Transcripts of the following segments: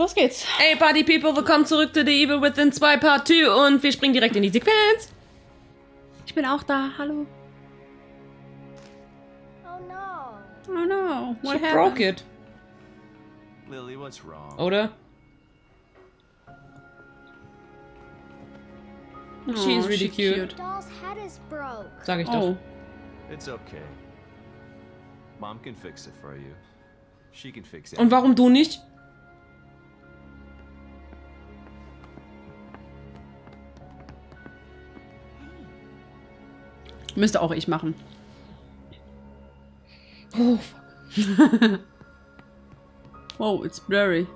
los geht's. Hey Party People, willkommen zurück zu The Evil Within 2 Part 2 und wir springen direkt in die Sequenz. Ich bin auch da. Hallo. Oh no. Oh no. What She happened? broke it. Lily, what's wrong? Oder? Oh, She's really she's cute. Broke. Sag ich doch. Oh. It's okay. Mom can fix it for you. She can fix it. Und warum du nicht? Müsste auch ich machen. Oh, Wow, it's blurry.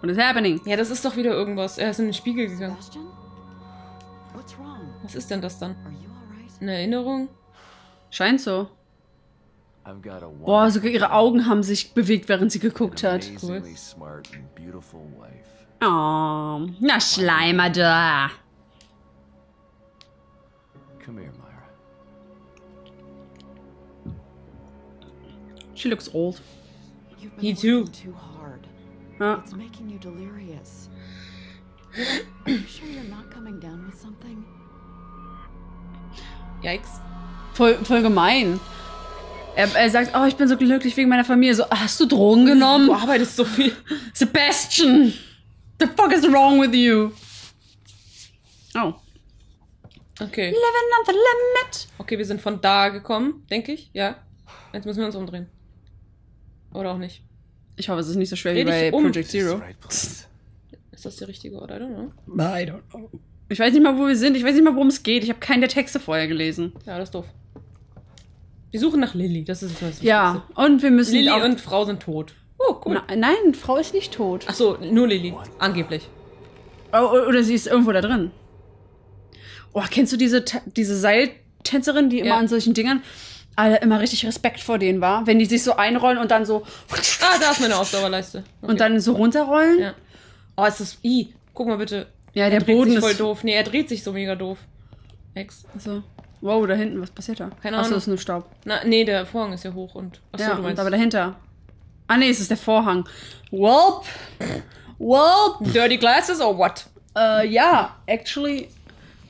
What is happening? Ja, das ist doch wieder irgendwas. Er ist in den Spiegel gegangen. Was ist denn das dann? Eine Erinnerung? Scheint so. Boah, sogar ihre Augen haben sich bewegt, während sie geguckt hat. wife. Oh, na Schleimer da. Come here, She looks old. You've Me been too. working too hard. Ja. It's making you delirious. Are you sure you're not coming down with something? Yikes. Voll, voll gemein. Er, er sagt, oh, ich bin so glücklich wegen meiner Familie. So, hast du Drogen genommen? Du arbeitest so viel. Sebastian! The fuck is wrong with you? Oh. Okay. Living on the limit. Okay, wir sind von da gekommen, denke ich. Ja. Jetzt müssen wir uns umdrehen. Oder auch nicht. Ich hoffe, es ist nicht so schwer Dreh wie bei um. Project Zero. right? Ist das der richtige Ort? I don't know. I don't know. Ich weiß nicht mal, wo wir sind. Ich weiß nicht mal, worum es geht. Ich habe keinen der Texte vorher gelesen. Ja, das ist doof. Wir suchen nach Lilly. Das ist das Ja, und wir müssen Lilly und Frau sind tot. Oh, cool. Na, nein, Frau ist nicht tot. Ach so, nur Lilly. Angeblich. Oh, oder sie ist irgendwo da drin. Oh, kennst du diese, diese Seiltänzerin, die immer Ja. an solchen Dingern alle immer richtig Respekt vor denen war? Wenn die sich so einrollen und dann so Ah, da ist meine Ausdauerleiste. Okay. und dann so runterrollen? Ja. Oh, ist das. I. Guck mal bitte. Ja, Er der dreht Boden sich ist voll doof. Nee, er dreht sich so mega doof. Ex. So. Wow, da hinten, was passiert da? Keine Achso, Ahnung. ist nur Staub. Na, nee, der Vorhang ist ja hoch und. Achso, ja, du meinst. aber dahinter. Ah, nee, es ist der Vorhang. Welp. Welp. Dirty Glasses or what? Äh, ja, actually,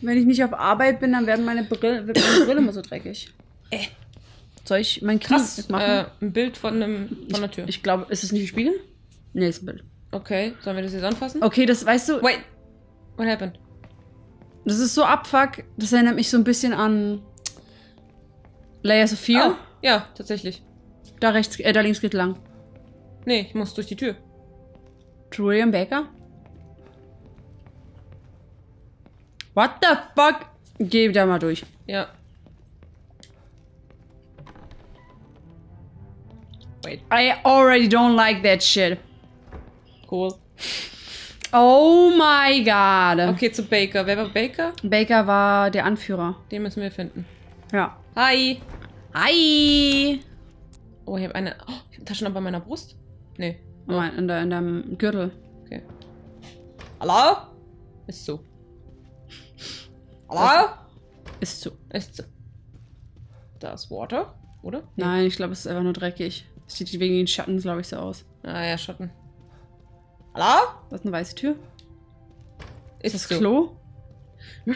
wenn ich nicht auf Arbeit bin, dann werden meine Brille, wird meine Brille immer so dreckig. Äh. Soll ich mein Knie Krass. machen? Äh, ein Bild von, einem, von einer Tür. Ich glaube, ist es nicht ein Spiegel? Nee, ist ein Bild. Okay, sollen wir das jetzt anfassen? Okay, das weißt du, Wait. What happened? das ist so abfuck, das erinnert mich so ein bisschen an Layers of Fear. Oh, ja, tatsächlich. Da rechts, äh, da links geht lang. Nee, ich muss durch die Tür. Julian Baker? What the fuck? Geh da mal durch. Ja. Wait. I already don't like that shit. Cool. Oh my god. Okay, zu Baker. Wer war Baker? Baker war der Anführer. Den müssen wir finden. Ja. Hi. Hi. Oh, ich habe eine. Oh, ich habe Taschenlampe an meiner Brust. Nee. Oh, in, der, in deinem Gürtel. Okay. Hallo? Ist so. Hallo? Ist zu. Ist so. Da ist Water, oder? Nein, ich glaube, es ist einfach nur dreckig. Sieht wegen den Schatten, glaube ich, so aus. Ah ja, Schatten. Hallo? Das ist eine weiße Tür. Ist Das so. Klo?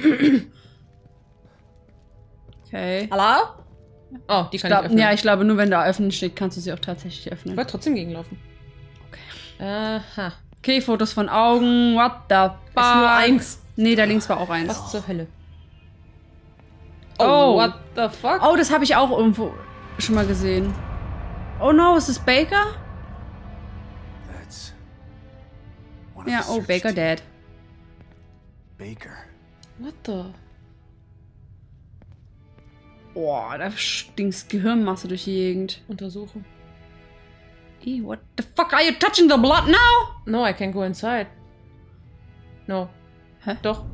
Okay. Hallo? Oh, die kann Glaub, ich öffnen. ja, ich glaube, nur wenn da öffnen steht, kannst du sie auch tatsächlich Ich öffnen. wollte trotzdem gegenlaufen. Okay. Aha. Okay, Fotos von Augen. What the fuck? Ist nur eins. Nee, da links war auch eins. Was zur Hölle? Oh. what the fuck? Oh, das habe ich auch irgendwo schon mal gesehen. Oh no, ist es Baker? That's. one of Ja, the oh, Baker dead. Baker. What the? Boah, da stinkt Gehirnmasse durch die Gegend. Untersuchen. Ih, what the fuck are you touching the blood now? No, I can't go inside. No. Hä? Doch.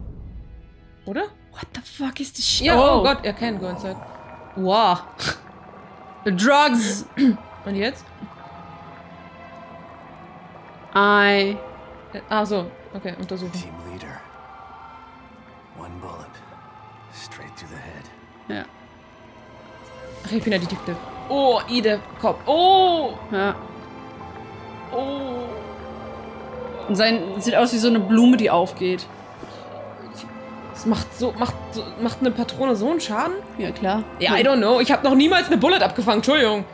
Oder? What the fuck is this shit? Ja, oh, Gott, er can go inside. Wow. The drugs. Und jetzt? I. Ah, so. Okay, untersuchen. Team leader. One bullet. Straight through the head. Ja. Ach, ich bin der Detective. Oh, I, der Kopf. Oh! Ja. Oh! Und sein sieht aus wie so eine Blume, die aufgeht. Das macht so, macht, so, macht eine Patrone so einen Schaden? Ja, klar. Ja, I don't know. Ich habe noch niemals eine Bullet abgefangen. Entschuldigung.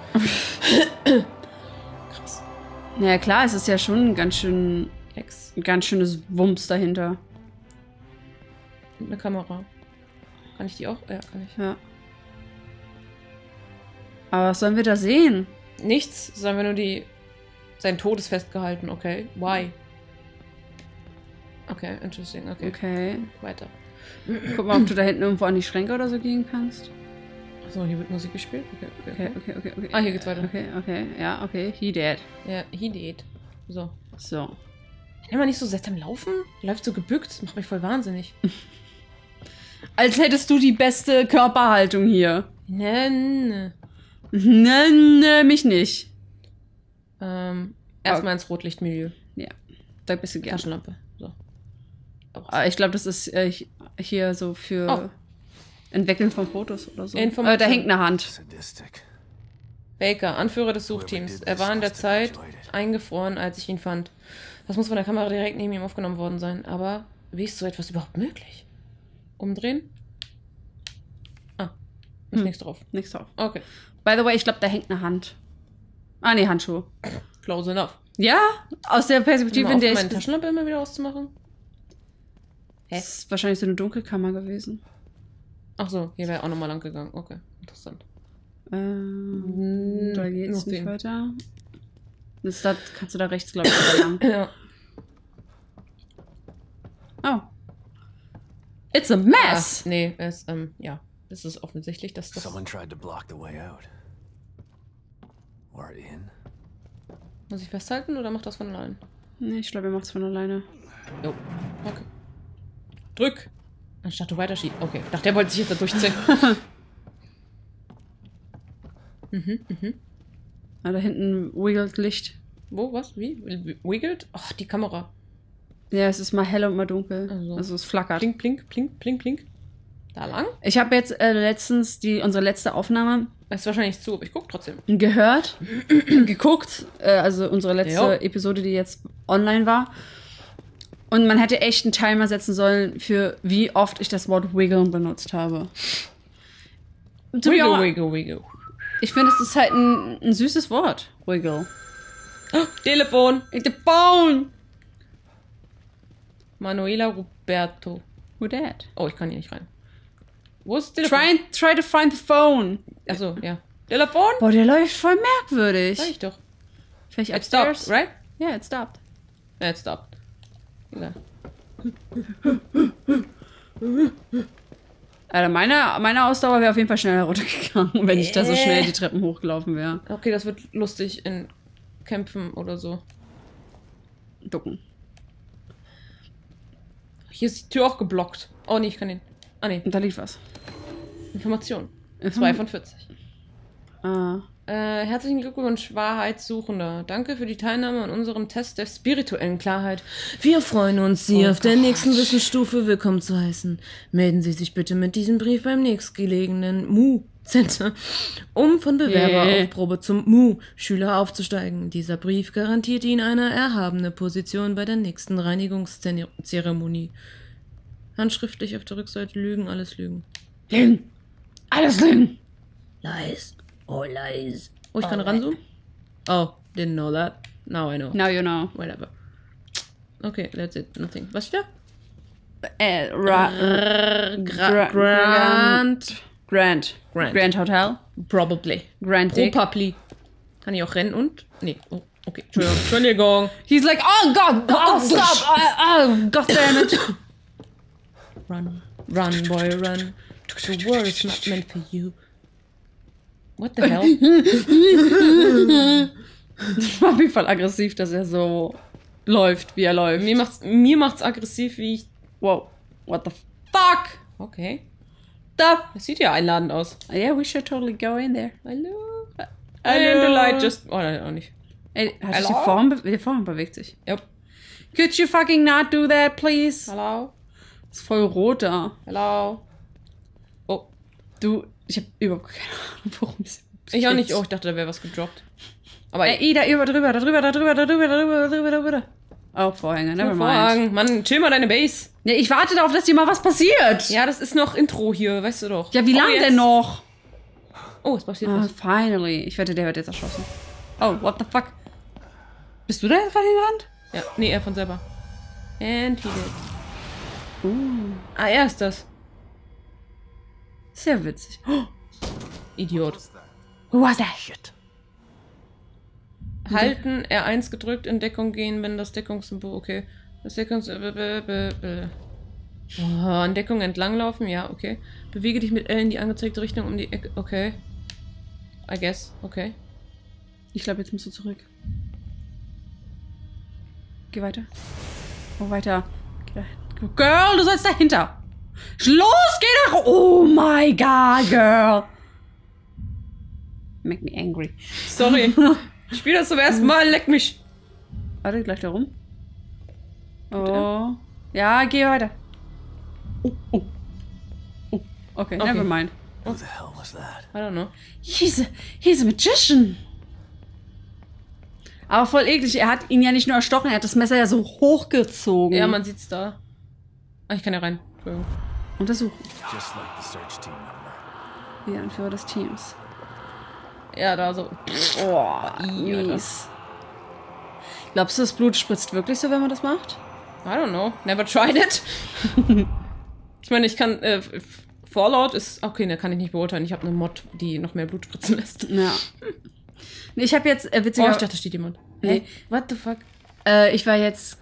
Krass. Ja, klar, es ist ja schon ein ganz schön, Ex. ein ganz schönes Wumms dahinter. Und eine Kamera. Kann ich die auch? Ja, kann ich. Ja. Aber was sollen wir da sehen? Nichts, sagen wir nur die. Sein Tod ist festgehalten, okay. Why? Okay, interesting, okay. Okay. Weiter. Guck mal, ob du da hinten irgendwo an die Schränke oder so gehen kannst. Achso, hier wird Musik gespielt? Okay, okay. Okay, okay, okay, okay. Ah, hier geht's weiter. Okay, okay, ja, okay. He dead. Ja, he did. So. So. Kann immer nicht so seltsam laufen? Läuft so gebückt, das macht mich voll wahnsinnig. Als hättest du die beste Körperhaltung hier. Nenn. Ne, ne, mich nicht. Ähm, erstmal ins Rotlichtmilieu. Da bist du gern. Taschenlampe. Aber ich glaube, das ist äh, hier so für Oh. Entwickeln von Fotos oder so. Äh, da hängt eine Hand. Sadistic. Baker, Anführer des Suchteams. Er war in der Zeit eingefroren, als ich ihn fand. Das muss von der Kamera direkt neben ihm aufgenommen worden sein. Aber wie ist so etwas überhaupt möglich? Umdrehen? Ah, ist Hm. nichts drauf. Nichts drauf. Okay, By the way, ich glaube, da hängt eine Hand. Ah, nee, Handschuhe. close enough. Ja, aus der Perspektive, in der meine ich. Taschenlampe immer wieder auszumachen? Hä? Das ist wahrscheinlich so eine Dunkelkammer gewesen. Ach so, hier wäre auch nochmal lang gegangen. Okay, interessant. Ähm, da geht's noch nicht weiter. Das ist da, kannst du da rechts, glaube ich, lang. Ja. Oh. It's a mess! nee, es, ähm, ja. Es ist offensichtlich, dass das. Someone tried to block the way out. Or in. Muss ich festhalten oder macht das von allein? Nee, ich glaube, er macht's von alleine. Jo. Okay. Drück! Anstatt du weiterschieben. Okay. Ich dachte, der wollte sich jetzt da durchziehen. mhm, mhm. Ah, da hinten wiggelt Licht. Wo? Was? Wie? Wiggelt? Ach, die Kamera. Ja, es ist mal hell und mal dunkel. Also. Also, es flackert. Blink, blink, blink, blink, blink. Da lang? Ich habe jetzt äh, letztens die, unsere letzte Aufnahme Ist wahrscheinlich zu, aber ich guck trotzdem. gehört, geguckt, äh, also unsere letzte Jo. Episode, die jetzt online war. Und man hätte echt einen Timer setzen sollen für wie oft ich das Wort wiggeln benutzt habe. To Wiggle, wiggle, wiggle. Ich finde, es ist halt ein, ein süßes Wort. Wiggle. Oh, Telefon! Phone! Manuela Roberto. Who that? Oh, ich kann hier nicht rein. Wo ist das Telefon? Try, and- try to find the phone. Achso, ja. Telefon? Boah, der läuft voll merkwürdig. Sag ich doch. Vielleicht It stopped, upstairs? right? Ja, it stopped. Ja, it stopped. Egal. Alter, meine, meine Ausdauer wäre auf jeden Fall schneller runtergegangen, wenn ich da so Äh. schnell die Treppen hochgelaufen wäre. Okay, das wird lustig in Kämpfen oder so. Ducken. Hier ist die Tür auch geblockt. Oh nee, ich kann den. Ah nee, Und da liegt was. Information. Mhm. 2 von 40. Ah. Äh, herzlichen Glückwunsch, Wahrheitssuchender. Danke für die Teilnahme an unserem Test der spirituellen Klarheit. Wir freuen uns, Sie Oh auf der Gott. nächsten Wissensstufe willkommen zu heißen. Melden Sie sich bitte mit diesem Brief beim nächstgelegenen Mu-Center, um von Bewerber Yeah. auf Probe zum Mu-Schüler aufzusteigen. Dieser Brief garantiert Ihnen eine erhabene Position bei der nächsten Reinigungszeremonie. Handschriftlich auf der Rückseite Lügen, alles Lügen. Lügen. Alles Lügen. Lies. Oh, lies. Oh, ich kann ranzoomen? Oh, didn't know that. Now I know. Now you know. Whatever. Okay, that's it. Nothing. Was steht Äh, da? Ra Gra Gra- Grand. Grand. Grand. Grand Hotel. Probably. Grand. Probably. Kann ich auch rennen und? Nee. Oh, okay. Entschuldigung. Entschuldigung. He's like, oh God, oh, stop, oh, oh, God damn it. Run. Run, boy, run. The world is not meant for you. What the hell? Das war auf jeden Fall aggressiv, dass er so läuft, wie er läuft. mir macht's, mir macht's aggressiv, wie ich... Wow. What the fuck? Okay. The Das sieht ja einladend aus. yeah, we should totally go in there. Hallo. Hallo. And the light just... Oh, nein, auch nicht. Ey, hat sich Hello? die Form, die Form bewegt sich. Yep. Could you fucking not do that, please? Hallo. Ist voll rot da. Hallo. Oh, Du, ich hab überhaupt keine Ahnung, worum es ich auch nicht. Oh, ich dachte, da wäre was gedroppt. Aber Ey, i, da über, drüber, da drüber, da drüber, da drüber, da drüber, da drüber, da drüber. Oh, Vorhänge, never mind. Vorhang. Mann, chill mal deine Base. Ja, ich warte darauf, dass hier mal was passiert. Ja, das ist noch Intro hier, weißt du doch. Ja, wie Oh, lange jetzt. denn noch? Oh, es passiert Ah, was. finally. Ich wette, der wird jetzt erschossen. Oh, what the fuck? Bist du da jetzt gerade hingerannt? Ja, nee, er von selber. And he did. Uh, Ah, er ist das. Sehr witzig. Oh, Idiot. who was that? Halten, R1 gedrückt, in Deckung gehen, wenn das Deckungssymbol, okay. Das Deckungssymbol. Oh, an Deckung entlanglaufen, ja, okay. Bewege dich mit L in die angezeigte Richtung um die Ecke, okay. I guess, okay. Ich glaube, jetzt musst du zurück. Geh weiter. Oh, weiter. Girl, du sollst dahinter. Los, geh nach. Oh my god, girl. Make me angry. Sorry. ich spiele das zum ersten Mal, leck mich. Warte, gleich da rum. Oh. Ja, geh weiter. Oh, oh. Oh, okay, Okay. never mind. Who the hell was that? I don't know. He's a, he's a magician. Aber voll eklig. Er hat ihn ja nicht nur erstochen, er hat das Messer ja so hochgezogen. Ja, man sieht's da. Ah, ich kann ja rein. Untersuchen. Just like the search team member. Wie Anführer des Teams. Ja, da so. Oh, mies. Glaubst du, das Blut spritzt wirklich so, wenn man das macht? I don't know. Never tried it. ich meine, ich kann. Äh, Fallout ist. Okay, da kann ich nicht beurteilen. Ich habe eine Mod, die noch mehr Blut spritzen lässt. Ja. Nee, Ich habe jetzt, äh, Oh, witziger, ich dachte, da steht jemand. Nee. Hey, what the fuck? äh, ich war jetzt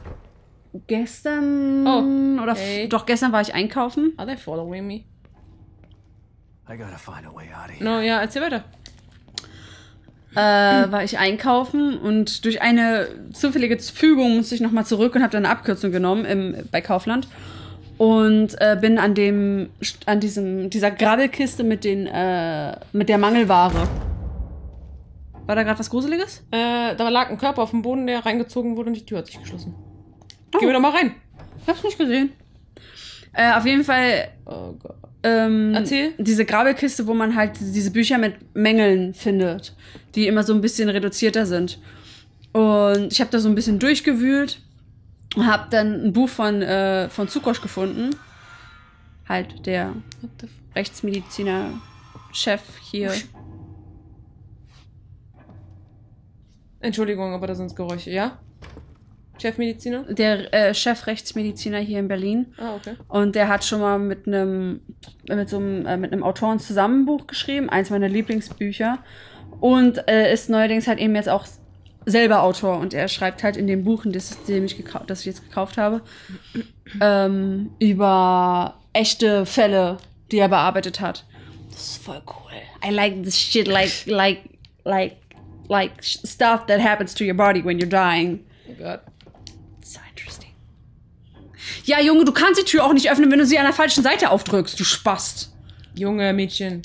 gestern Oh, oder f- doch gestern war ich einkaufen. Are they following me? I gotta find a way out of here. No, ja, erzähl weiter. äh, war ich einkaufen und durch eine zufällige Fügung musste ich nochmal zurück und habe dann eine Abkürzung genommen im, bei Kaufland und äh, bin an dem an diesem dieser Grabbelkiste mit den äh, mit der Mangelware. War da gerade was Gruseliges? Äh, da lag ein Körper auf dem Boden, der reingezogen wurde und die Tür hat sich geschlossen. Oh. Gehen wir doch mal rein. Ich hab's nicht gesehen. Äh, auf jeden Fall Oh Gott. ähm, Erzähl. diese Grabelkiste, wo man halt diese Bücher mit Mängeln findet, die immer so ein bisschen reduzierter sind. Und ich habe da so ein bisschen durchgewühlt und habe dann ein Buch von, äh, von Zukosch gefunden. Halt der Rechtsmediziner-Chef hier. Entschuldigung, aber da sind Geräusche, ja? Chefmediziner? Der äh, Chef-Rechtsmediziner hier in Berlin. Ah, okay. Und der hat schon mal mit einem mit so einem, äh, mit einem Autoren zusammen ein Buch geschrieben, eins meiner Lieblingsbücher. Und äh, ist neuerdings halt eben jetzt auch selber Autor. Und er schreibt halt in dem Buch, das, dem ich das ich jetzt gekauft habe, ähm, über echte Fälle, die er bearbeitet hat. Das ist voll cool. I like this shit like like like like stuff that happens to your body when you're dying. Oh Gott. Ja, Junge, du kannst die Tür auch nicht öffnen, wenn du sie an der falschen Seite aufdrückst, du Spast. Junge Mädchen.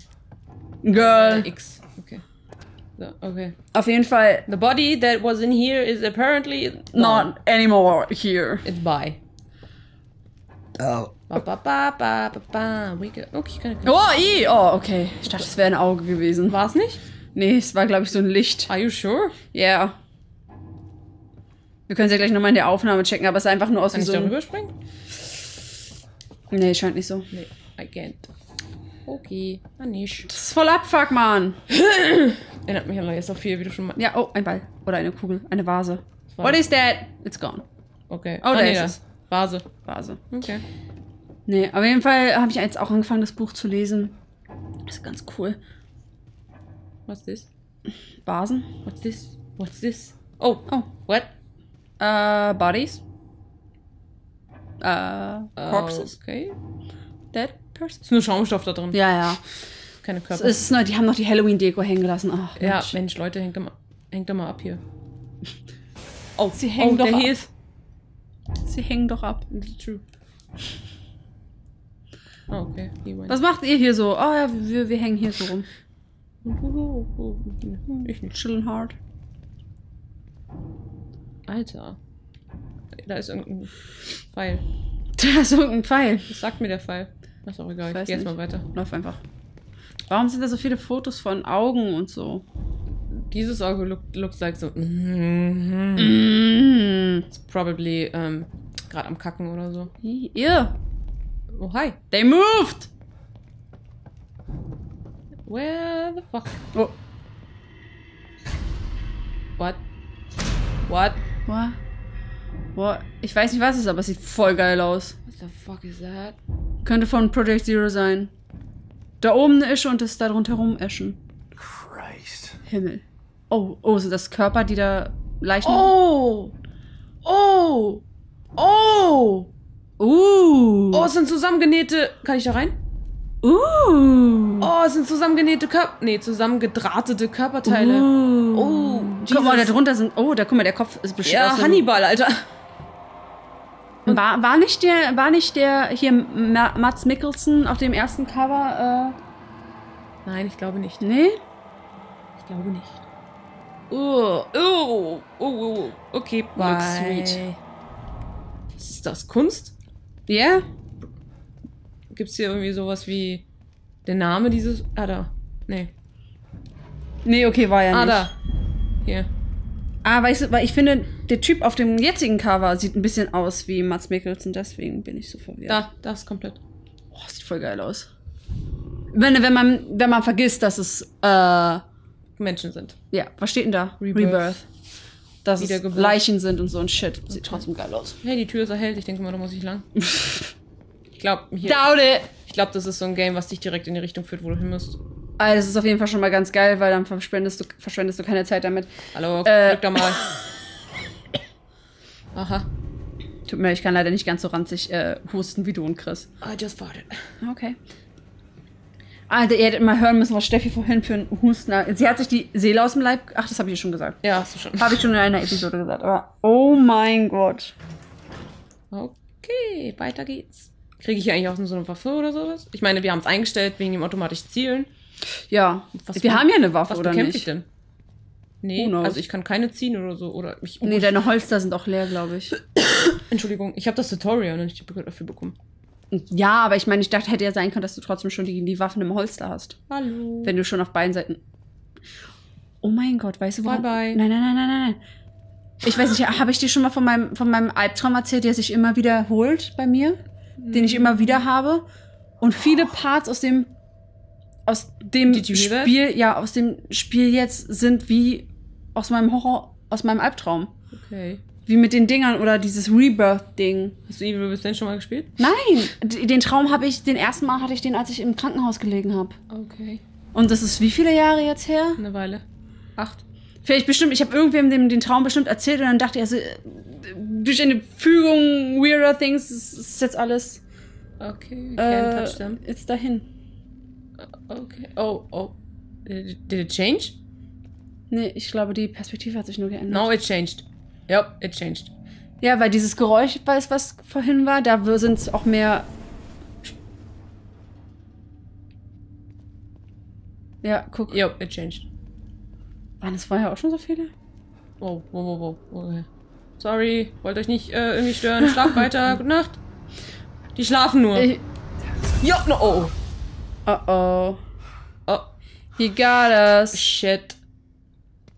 Girl. Äh, X. Okay. So, okay. Auf jeden Fall The body that was in here is apparently not anymore here. It's by. Oh. Ba, ba, ba, ba, ba, ba. We go. Okay, ich kann. Oh, i. Oh, okay. Ich dachte, es wäre ein Auge gewesen. War es nicht? Nee, es war, glaube ich, so ein Licht. Are you sure? Yeah. Wir können es ja gleich nochmal in der Aufnahme checken, aber es sah einfach nur aus Kann wie ich so ein... darüber springen? Nee, scheint nicht so. Nee, can't. Okay, dann nicht. Das ist voll Abfuck, Mann. Erinnert mich an jetzt auch viel, wie du schon mal. Ja, oh, ein Ball. Oder eine Kugel. Eine Vase. war- What is that? It's gone. Okay. Oh, da nee, ist da. es. Vase. Vase. Okay. Nee, auf jeden Fall habe ich jetzt auch angefangen, das Buch zu lesen. Das ist ganz cool. What's this? Vasen. What's this? What's this? Oh, Oh. what? Äh, Bodies. Äh, Corpses. Okay. Dead Persons. Ist nur Schaumstoff da drin. Ja, ja. Keine Es Körper. ist, neu, die haben noch die Halloween-Deko hängen gelassen. Ach, ja, Mensch. Mensch, Leute, hängt doch mal, hängt doch mal ab hier. Oh, Sie hängen oh, doch der ab. hier ist. Sie hängen doch ab. That's true. Oh, okay. Was macht ihr hier so? Oh ja, wir, wir hängen hier so rum. Ich nicht. Chillen hard. Alter. Da ist irgendein Pfeil. Da ist irgendein Pfeil. Was sagt mir der Pfeil? Das ist auch egal. Ich geh nicht. mal weiter. Lauf einfach. Warum sind da so viele Fotos von Augen und so? Dieses Auge look, looks like so. Mm. It's probably ähm, gerade am Kacken oder so. Yeah. Oh, hi. They moved! Where the fuck? Oh. What? What? What? What? Ich weiß nicht, was es ist, aber es sieht voll geil aus. What the fuck is that? Könnte von Project Zero sein. Da oben eine Esche und das da rundherum Eschen. Christ. Himmel. Oh, oh, sind das Körper, die da Leichen... Oh! Oh! Oh! Uh. Oh, es sind zusammengenähte. Kann ich da rein? Uh. Oh, es sind zusammengenähte Körper. Nee, zusammengedrahtete Körperteile. Uh. Oh, Guck mal, da Jesus. drunter sind... Oh, da guck mal, der Kopf ist bestimmt Ja, Hannibal, Alter. War, war nicht der, war nicht der hier Ma Mats Mikkelsen auf dem ersten Cover, Nein, ich glaube nicht. äh, nee? Ich glaube nicht. Oh, oh, oh, oh, okay, bye. Looks sweet. Was ist das? Kunst? Ja? Gibt es hier irgendwie sowas wie der Name dieses. Ah, da. Nee. Nee, okay, war ja Ah, nicht. da. Hier. Ah, weißt du, weil ich finde, der Typ auf dem jetzigen Cover sieht ein bisschen aus wie Mats Mikkelsen, deswegen bin ich so verwirrt. Da, das ist komplett. Oh, sieht voll geil aus. Wenn, wenn, man, wenn man vergisst, dass es, äh, ja, Menschen sind. was steht denn da? Rebirth. Dass es. Leichen sind und so ein Shit. Sieht trotzdem geil aus. Hey, die Tür ist erhellt. Ich denke mal, da muss ich lang. Ich glaube, hier. Doubt it! Ich glaube, das ist so ein Game, was dich direkt in die Richtung führt, wo du hin musst. Also, das ist auf jeden Fall schon mal ganz geil, weil dann verschwendest du, verschwendest du keine Zeit damit. Hallo, Äh. drück da mal. Aha. Tut mir leid, ich kann leider nicht ganz so ranzig äh, husten wie du und Chris. I just farted. Okay. Alter, ihr hättet mal hören müssen, was Steffi vorhin für einen Husten hat. Sie hat sich die Seele aus dem Leib. Ach, das habe ich ja schon gesagt. Ja, hast du schon. Habe ich schon in einer Episode gesagt. Aber oh mein Gott. Okay, weiter geht's. Kriege ich hier eigentlich auch so eine Waffe oder sowas? Ich meine, wir haben es eingestellt wegen dem automatischen Zielen. Ja, Was wir be- haben ja eine Waffe, Was oder nicht? ich denn? Nee, also ich kann keine ziehen oder so. Oder ich, oh, Nee, deine Holster sind auch leer, glaube ich. Entschuldigung, ich habe das Tutorial noch nicht dafür bekommen. Ja, aber ich meine, ich dachte, hätte ja sein können, dass du trotzdem schon die, die Waffen im Holster hast. Hallo. Wenn du schon auf beiden Seiten. Oh mein Gott, weißt du, warum? Bye, bye. Nein, nein, nein, nein, nein. Ich weiß nicht, habe ich dir schon mal von meinem, von meinem Albtraum erzählt, der sich immer wiederholt bei mir? Den ich immer wieder habe? Und viele Parts aus dem aus dem? Spiel, ja, aus dem Spiel jetzt sind wie aus meinem Horror, aus meinem Albtraum. Okay. Wie mit den Dingern oder dieses Rebirth-Ding. Hast du Evil Within schon mal gespielt? Nein, den Traum habe ich, den ersten Mal hatte ich den, als ich im Krankenhaus gelegen habe. Okay. Und das ist wie viele Jahre jetzt her? Eine Weile. Acht. Vielleicht bestimmt, ich habe irgendwem den, den Traum bestimmt erzählt und dann dachte ich, also, durch eine Fügung weirder Things ist, ist jetzt alles Okay, can't äh, touch them. jetzt dahin. Okay. Oh, oh. Did it, change? Nee, ich glaube, die Perspektive hat sich nur geändert. No, it changed. Yep, it changed. Ja, weil dieses Geräusch, weiß was vorhin war, da sind es auch mehr. Ja, guck. Yep, it changed. Waren es vorher auch schon so viele? Wow, wow, wow, wow. Okay. Sorry, wollte euch nicht äh, irgendwie stören. Schlaft weiter. Gute Nacht. Die schlafen nur. Ich, ja, no, oh. Oh oh. Oh, He got us. shit.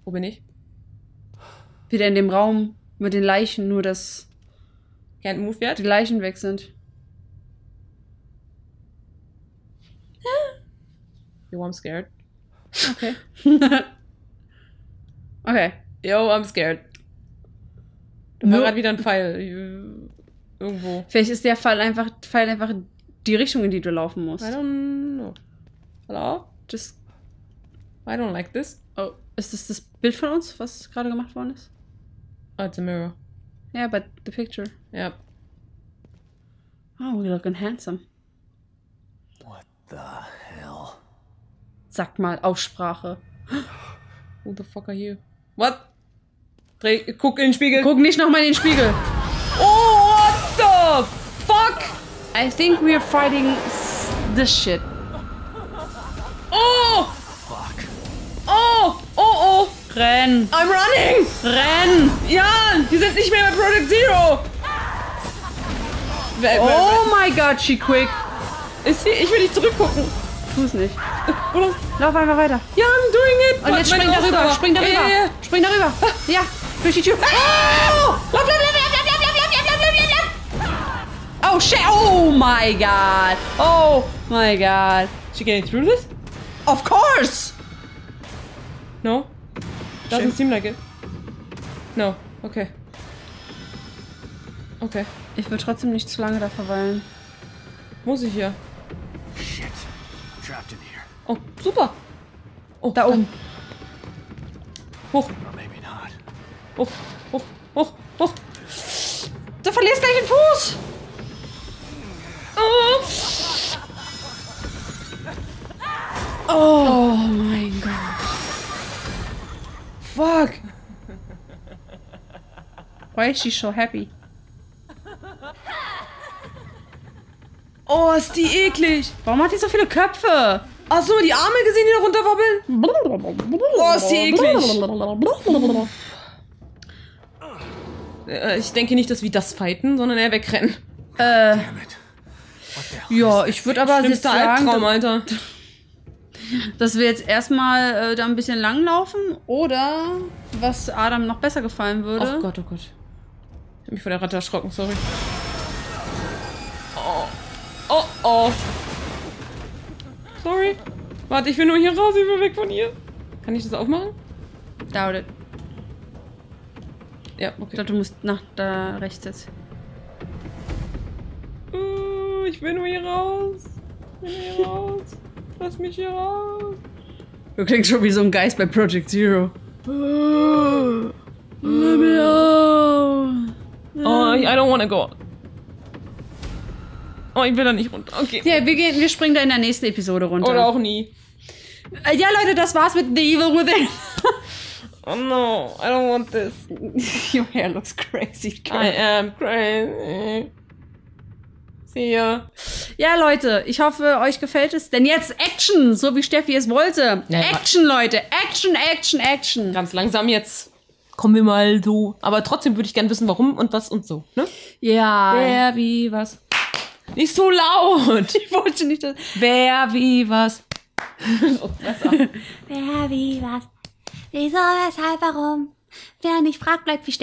Wo bin ich? Wieder in dem Raum mit den Leichen, nur dass Can't move yet? die Leichen weg sind. Yo, I'm scared. Okay. okay. Yo, I'm scared. Da war gerade wieder ein Pfeil. äh, Irgendwo. Vielleicht ist der Fall einfach, Fall einfach die Richtung, in die du laufen musst. I don't. Hello? Just, I don't like this. oh, ist das das Bild von uns, was gerade gemacht worden ist? Oh, it's a mirror. Ja, but the picture. Ja. Oh, we're looking handsome. What the hell? Sag mal, Aussprache. Who the fuck are you? What? Dreh, guck in den Spiegel. Guck nicht nochmal in den Spiegel. Oh, what the fuck? I think we're fighting s- this shit. Renn! I'm running! Renn! Jan! Wir sind nicht mehr bei Project Zero! Oh my god, she quick. Ist sie? Ich will nicht zurückgucken. Tu es nicht. Oder? Lauf einfach weiter. Ja, I'm doing it. Und jetzt spring darüber, spring darüber. Ja, ja, ja. Spring darüber. Ja, durch die Tür. Oh! Lauf, lauf, lauf, lauf, lauf, lauf, lauf, lauf, lauf, lauf, lauf. Oh shit. Oh my god. Oh my god. She getting through this? Of course. No. Doesn't seem like it. No. Okay. Okay. Ich will trotzdem nicht zu lange da verweilen. Muss ich ja. Shit. Trapped in here. Oh, super. Oh, Da oben. Hoch, Or maybe not. hoch, hoch, hoch, hoch. Du verlierst gleich den Fuß. Oh. Oh mein Gott. Fuck. Why is she so happy? Oh, ist die eklig. Warum hat die so viele Köpfe? Ach so, die Arme gesehen, die da runterwabbeln? Oh, ist die eklig. Äh, Ich denke nicht, dass wir das fighten, sondern eher wegrennen. Äh, ja, ich würde aber jetzt sagen, Albtraum, Alter. Dass wir jetzt erstmal äh, da ein bisschen langlaufen oder was Adam noch besser gefallen würde. Oh Gott, oh Gott. Ich hab mich vor der Ratte erschrocken, sorry. Oh. Oh, oh. Sorry. Warte, ich will nur hier raus, ich will weg von hier. Kann ich das aufmachen? Doubt it. Ja, Ich okay. glaube, du musst nach da rechts jetzt. Uh, ich will nur hier raus. Ich will nur hier raus. Lass mich hier raus. Du klingst schon wie so ein Geist bei Project Zero. Let me out. Oh, I don't wanna go. Oh, ich will da nicht runter. Okay. Ja, wir, gehen, wir springen da in der nächsten Episode runter. Oder auch nie. Äh, Ja, Leute, das war's mit The Evil Within. Oh no, I don't want this. Your hair looks crazy. I am crazy. Ya. Ja, Leute, ich hoffe, euch gefällt es. Denn jetzt Action, so wie Steffi es wollte. Ja, ja. Action, Leute. Action, Action, Action. Ganz langsam jetzt. Kommen wir mal so. Aber trotzdem würde ich gerne wissen, warum und was und so. Ne? Ja. Wer, wie, was. Nicht so laut. Ich wollte nicht, dass... Wer, wie, was. oh. Wer, wie, was? Wieso, weshalb, warum? Wer nicht fragt, bleibt wie